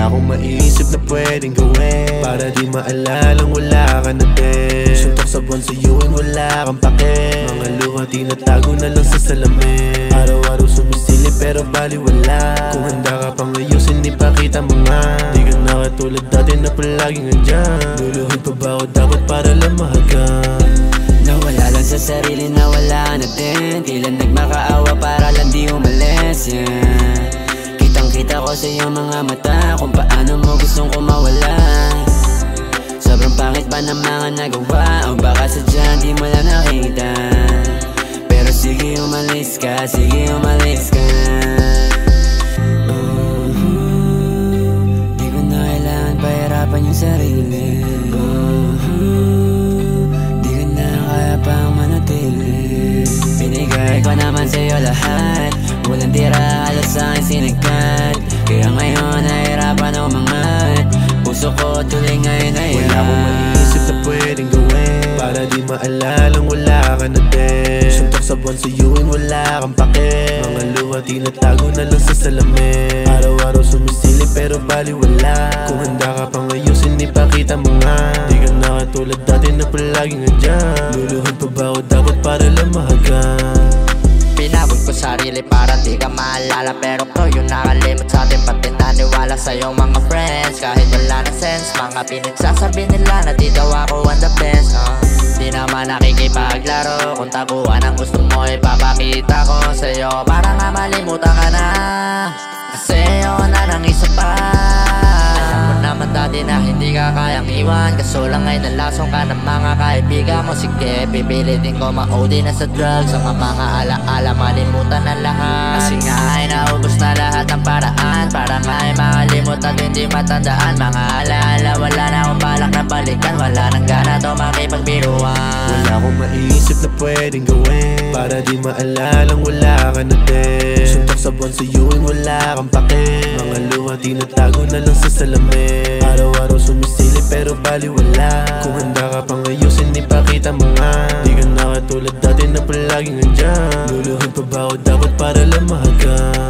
Wala akong maiisip na pwedeng gawin. Para di maalalang wala ka na din. Suntok sa buwan sa yuwin wala kang pake. Mga luha tinatago na lang sa salamin. Araw-araw sumisilip pero bali wala. Kung handa ka pang ayusin ipakita mo nga. Di ka na katulad dati na palaging andyan Luluhod pa ba ako dapat para lang mahagan Kitang kita ko sa iyong mga mata Kung paano mo gustong kumawala. Sobrang pangit ba ng mga nagawa O baka sadya di mo lang nakita? Pero sige umalis ka, sige umalis ka. Uh-huh. Di ko na kailangan pahirapan yung sarili. Uh-huh. Di ko na kaya pang manatili. Binigay ko naman sa'yo lahat. Walang tira halos sa akin sinagkat Kaya ngayon nahirapan umangat Puso ko tuloy ngayon ay Wala akong maiisip na pwedeng gawin. Para di maalalang wala ka na din. Suntok sa buwan sa yuwin wala kang pake. Mga luha tinatago na lang sa salamin. Araw-araw sumisilip pero bali wala. Kung handa ka pang ayusin ipakita mo nga. Di ka na katulad dati na palaging andyan Luluhod pa ba ako dapat para lang mahagan ko sarili para di ka maalala. Pero ko yung nakalimot sa atin. Pati naniwala sa iyong mga friends? Kahit wala na sense Mga pinagsasabi nila na di daw ako ang the best uh. Di naman nakikipaglaro. Kung taguan ang gusto mo ipapakita ko sa'yo. Para nga malimutan ka na. Kasi yun dati na hindi ka kayang iwan. Kaso lang ay nalasong ka ng mga kaibigan mo. Sige, pipilitin ko ma-OD na sa drugs. Ang mga alaala malimutan na lahat. Kasi nga ay naubos na lahat ng paraan. Para nga ay makalimut at hindi matandaan. Mga alaala, wala na akong balak na balikan. Wala nang gana to makipagbiruan. Wala akong maiisip na pwedeng gawin. Para di maalalang wala ka na din. Suntok sa buwan sa yuwin wala kang pake. Mga luha tinatago na lang sa salamin baliwala Kung handa ka pang ayusin, ipakita mo nga. Di ka na katulad dati na palaging nandyan. Luluhin pa ba ako dapat para lamahagan